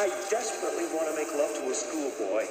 I desperately want to make love to a schoolboy.